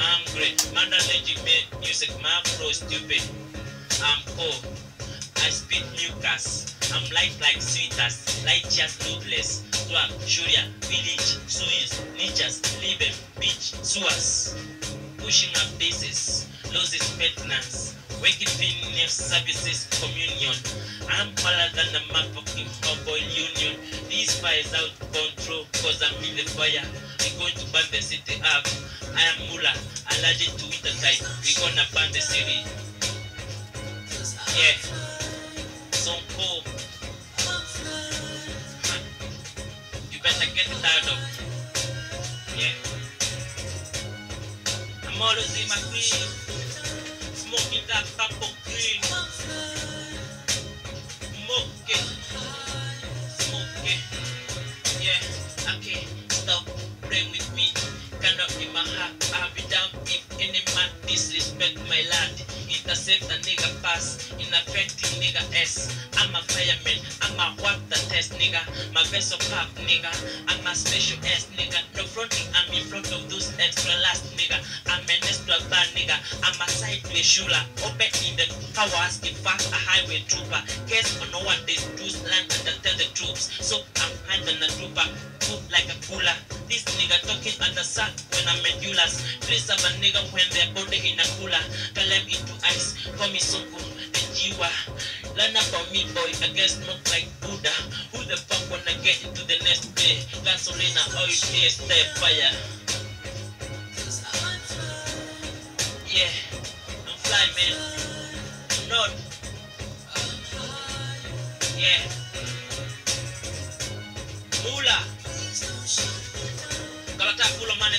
I'm great. Man, I legitimate music. My flow stupid. I'm cool. I spit mucus. I'm light like sweeters, light just loopless. Swag, Shuria, village, Suis, ninjas, Liben, beach, Suas. Pushing up bases, loses maintenance. Waking fitness services, communion. I'm taller than the motherfucking cowboy union. These fires out control, cause I'm in the fire. We're going to burn the city up. I am Mula, allergic to winter type. We're gonna burn the city. Yeah. So cool. You better get out of. Yeah. I'm always in my green. Smoking that purple green. Smoke it. Smoke it. Yeah. Okay. Stop playing with me. Cannot in my heart. I'll be down if any man disrespect my land. Intercept a nigga pass. In affecting nigga S. I'm a fireman. I'm a what the test nigga. My vessel pop nigga. I'm a special S nigga. No fronting. I'm in front of those extra last nigga. I'm an extra bad nigga. I'm a sideways shooter. Open in the power asking fast a highway trooper. Guess on no one days juice land and tell the troops. So I'm handling a trooper. Food like a cooler. This nigga talking at sun when I'm medulas. Please have a nigga when they're body in a cooler. Them into ice. Call me Sonko. The Jiwa. Learn about me, boy. I guess not like Buddha. Who the fuck wanna get into the next day? Gasolina, oil, taste, fire. Yeah, I'm fly, man. Not. Yeah.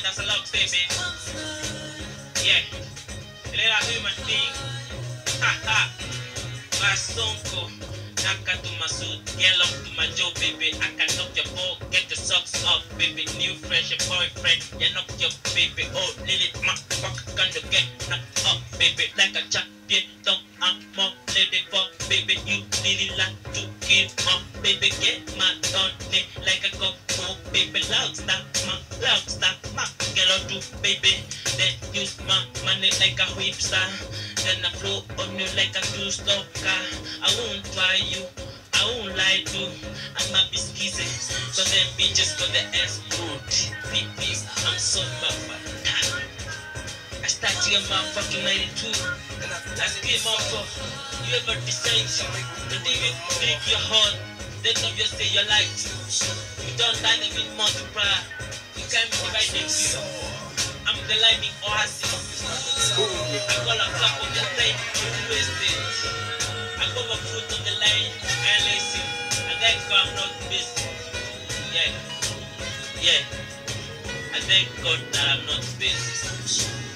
Pulau mana tak salah baby. Yeah. Let a human being. Ha ha. Masonko. Naka to my suit, yellow to my Joe, baby. I can knock your ball, get your socks off, baby. New fresh boyfriend, you knock your baby. Oh, Lily, my fuck, you get knocked up, baby? Like a champion, don't I'm more lady for baby. You really like to give up, baby. Get my money like a go baby. Loud stop, my loud stop, my girl, do baby. Then use my money like a whip star. Then I flow on you like a two-stop car. I won't try you. I won't lie to I'm a biscuit So them bitches got the S road Big big I'm so motherfucker I started in motherfucking 92 I came out You ever decide to even break your heart. Then obviously you like You don't die even multiply. You can't be divided you I'm oasis I call a clap on the time wasted I got my foot on the and. And I'm not busy. Yeah. Yeah. I thank God that I'm not busy.